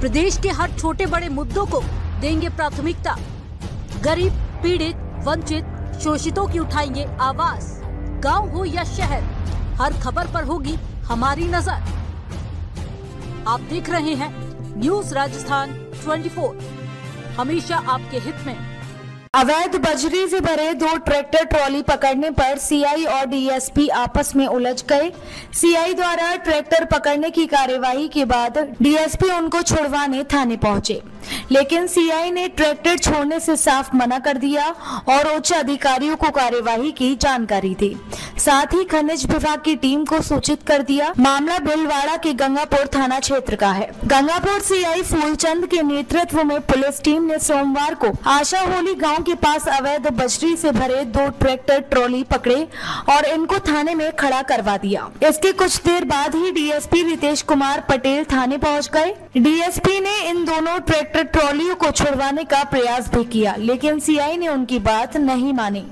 प्रदेश के हर छोटे बड़े मुद्दों को देंगे प्राथमिकता। गरीब, पीड़ित, वंचित, शोषितों की उठाएँगे आवाज़। गाँव हो या शहर, हर खबर पर होगी हमारी नज़र। आप देख रहे हैं न्यूज़ राजस्थान 24 हमेशा आपके हित में। अवैध बजरी से भरे दो ट्रैक्टर ट्रॉली पकड़ने पर सीआई और डीएसपी आपस में उलझ गए। सीआई द्वारा ट्रैक्टर पकड़ने की कार्यवाही के बाद डीएसपी उनको छुड़वाने थाने पहुँचे। लेकिन सीआई ने ट्रैक्टर छोड़ने से साफ़ मना कर दिया और उच्च अधिकारियों को कार्यवाही की जानकारी दी। साथ ही खनिज विभाग की टीम को सूचित कर दिया, मामला भिलवाड़ा के गंगापुर थाना क्षेत्र का है। गंगापुर सीआई फूलचंद के नेतृत्व में पुलिस टीम ने सोमवार को आशा होली गाँव के पास अवैध बजरी से भरे दो ट्रैक्टर, ट्रॉली पकड़े और इनको थाने में खड़ा करवा दिया। इसके कुछ देर बाद ही डीएसपी रितेश कुमार पटेल थाने पहुँच गए। डीएसपी ने इन दोनों ट्रैक्टर, ट्रॉलियों को छुड़वाने का प्रयास भी किया, लेकिन सीआई ने उनकी बात नहीं मानी।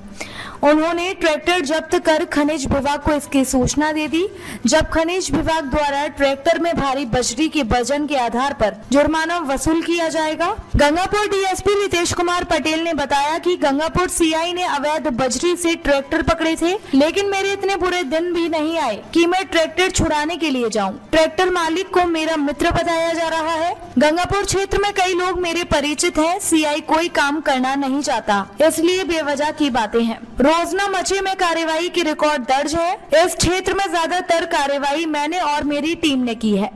उन्होंने ट्रैक्टर जब्त कर खनिज विभाग को इसकी सूचना दे दी। जब खनिज विभाग द्वारा ट्रैक्टर में भारी बजरी के वज़न के आधार पर जुर्माना वसूल किया जाएगा, गंगापुर डीएसपी रितेश कुमार पटेल ने बताया कि गंगापुर सीआई ने अवैध बजरी से ट्रैक्टर पकड़े थे, लेकिन मेरे इतने बुरे दिन भी नहीं आए कि मैं ट्रैक्टर छुड़ाने के लिए जाऊँ। ट्रैक्टर मालिक को मेरा मित्र बताया जा रहा है। गंगापुर क्षेत्र में कई लोग मेरे परिचित हैं, सीआई कोई काम करना नहीं चाहता, इसलिए बेवजह की बातें हैं। रोजना मचे में कार्यवाही की रिकॉर्ड दर्ज है। इस क्षेत्र में ज़्यादातर कार्यवाही मैंने और मेरी टीम ने की है।